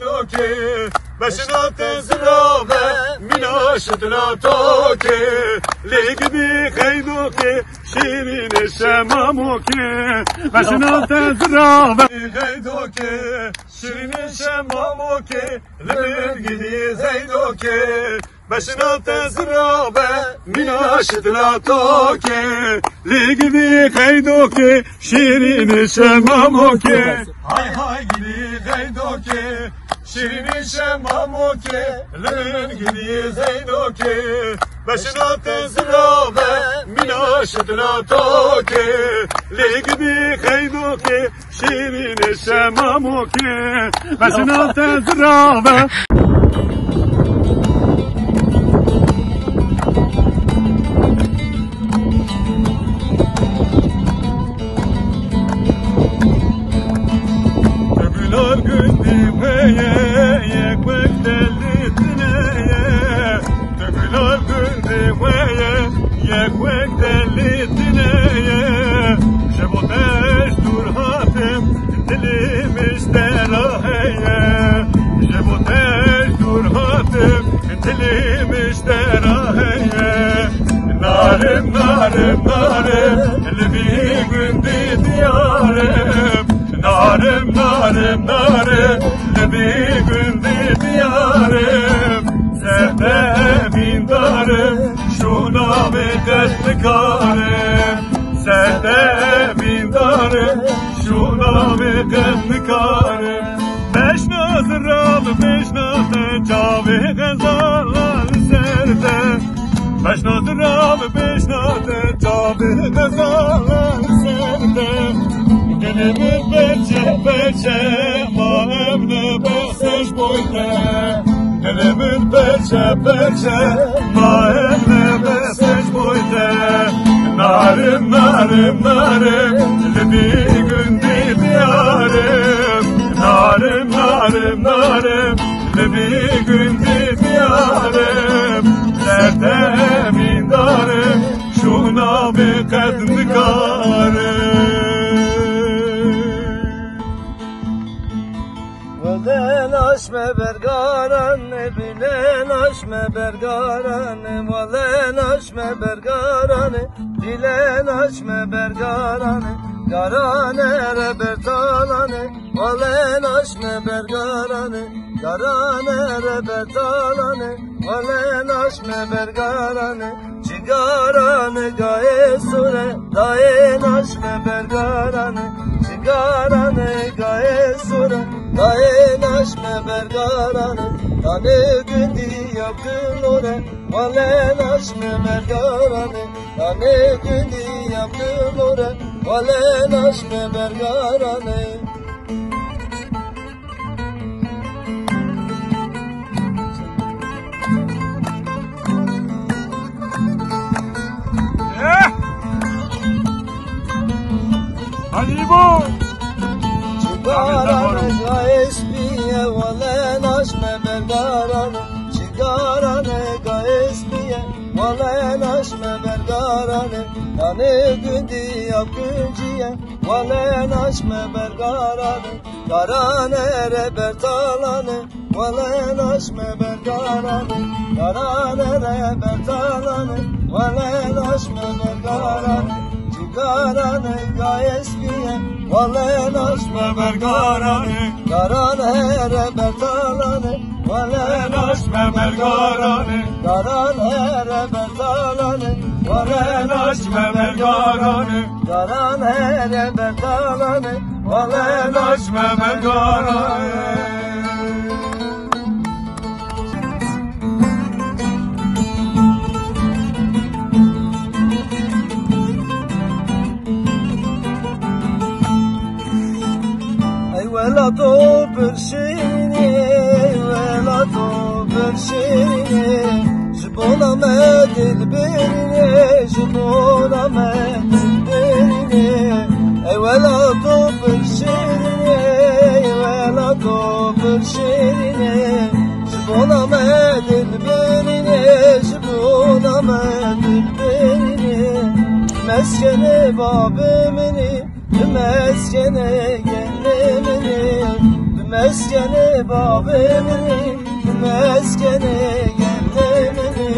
اینا که مشنات زرابه مینا شدنا تا که لیگ بی خیمو که شیرین شمامو که مشنات زرابه. خیدو که شیرین شمامو که لبرگی زیدو که مشنات زرابه مینا شدنا تا که لیگ بی خیدو که شیرین شمامو که. های های گیری خیدو که شیرینی شمامو که لنگینی زینو که بشنات و میناشت لاتو که لگ بی خیمو که شیرین شمامو که hatim Dilim ister aheye Narim. Narim narim Elimi gündi diyarım Narim narim narim. Lebi gündi diyarım Zehde emin darım Şuna ve katlikarım Zehde emin darım Şuna ve katlikarım Beş nazıralı beş nazı Cavi gazarlar serde Beş nazıralı beş nazı Cavi gazarlar serde Gönlümün perçe perçe Manemle beseş boyte Gönlümün perçe perçe Manemle beseş boyte Narim narim narim Lebi gündi diyarım Narim narim narim Lebi gündi emin darım Şuna bir kadınkarım Valen aşme bergaran bilen aşme bergaran Valen aşme bergaran bilen aşme bergaran Garane rebertalane Valen aşme bergaran Garane rebertalane Cigaranı gaye sure Dayen aşme bergaran Cigaranı gaye sure Dayen aşme bergaranı. Tane gündi yaptın ore Valen aşme bergaranı. Tane gündi yaptın ore Valen aşme bergaranı. Hadi İbo! Çıkaranı gayespiye valen aşme bergaranı Çıkaranı gayespiye valen aşme bergaranı Yani gündi yap günciye valen aşme bergaranı Garane rebertalanı valen aşme bergaranı Garane rebertalanı valen aşme bergaranı Çıkaranı gayespiye valen aşme Bergaranı Garane rebertalanı valen Naşme bergaranı Garane rebertalanı valen Naşme bergaranı Garane rebertalanı valen Naşme bergaranı Ey vela to perşini vela to perşini Jibona me dilberini Jibona me dilberini Ey vela to perşini vela to perşini Jibona me dilberini Jibona me mescene gelmemini Bu meskene babemini Bu meskene gelmemini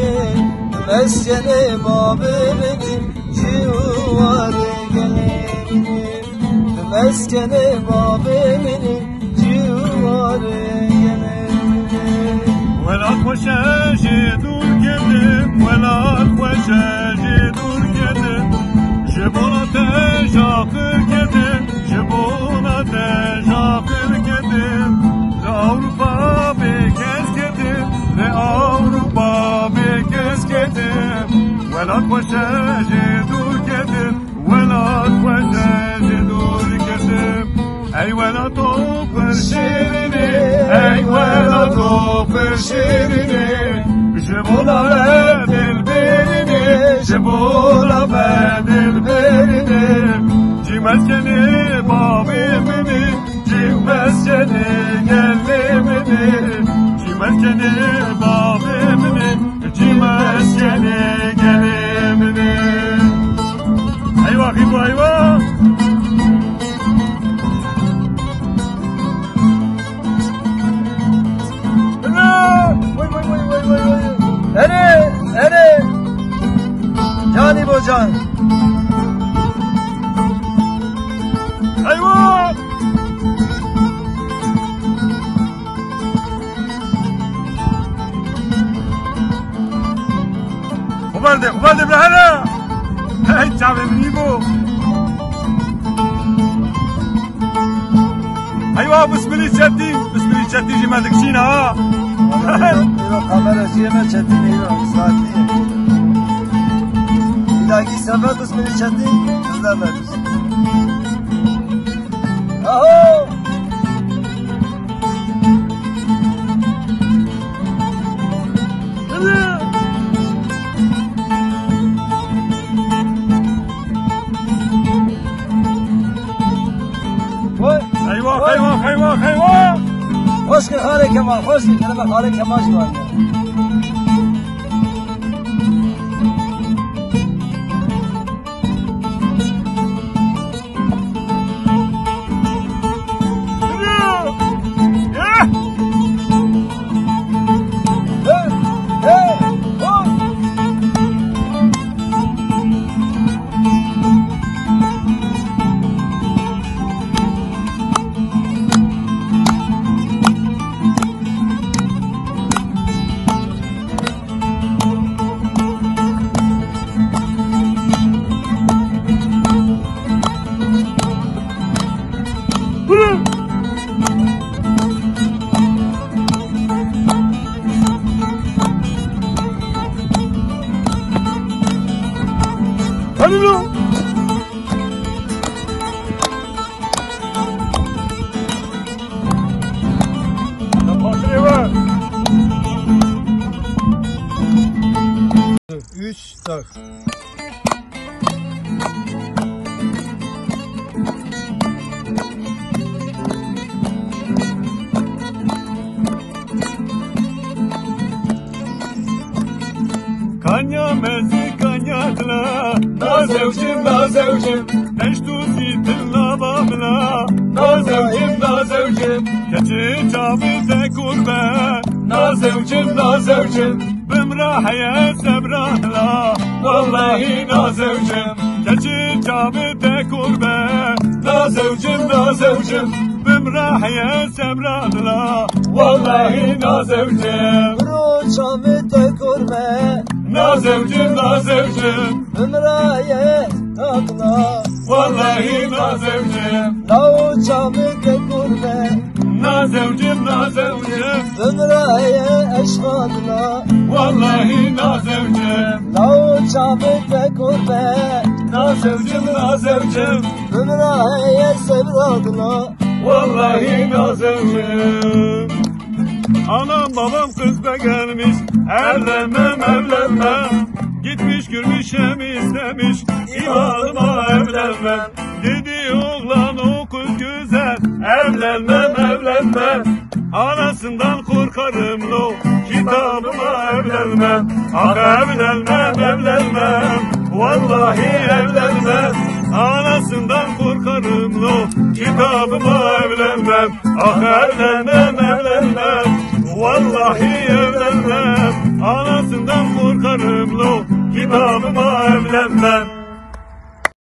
Bu meskene babemini Civarı gelmemini Bu meskene babemini Civarı gelmemini Vela koşa jidur gedim Vela koşa jidur gedim Jibola وساجد وكذب ولا وساجد وكذب أيوه لا لطوف برشيرني أيوه لا لطوف برشيرني جبولا بدل بيرني جبولا بدل بيرني جي مسكني بابي مني جي مسكني قلبي مني جي مسكني بابي ha besmili çetin. Besmili çetin yemedik çin ha. Yok kamerası yeme çetin yok. Sakin. Bir dahaki sefer besmili çetin izlemeriz. Aho! كما حسن كلمة خالد كما شو Üç, dört. Kanya mezi kanyakla Nazevcim nazevcim Neştu zitin labamla Nazevcim nazevcim Keçi çabı de kurbe Nazevcim nazevcim Bimrahiye sebrahla Vallahi nazevcim Keçi çabı de kurbe Nazevcim nazevcim Bimrahiye sebrahla Vallahi nazevcim Bro çamı tökürme. Nazevcim nazevcim Ömreye takla. Vallahi nazevcim Lav çamı tökürme. Nazevcim nazevcim. Ömreye eşkadla. Vallahi nazevcim. Lav çamı tökürme. Nazevcim nazevcim. Ömreye sevradla. Vallahi nazevcim. Anam babam kızda gelmiş. Evlenmem evlenmem. Gitmiş görmüşem istemiş İmadıma evlenmem. Dedi oğlan o kız güzel. Evlenmem evlenmem. Anasından korkarım lo. Kitabıma evlenmem. Ah evlenmem evlenmem. Vallahi evlenmem. Anasından korkarım lo. Kitabıma evlenmem. Ah evlenmem evlenmem. Vallahi evlenmem. Anasından korkarım lo. Kitabıma evlenmem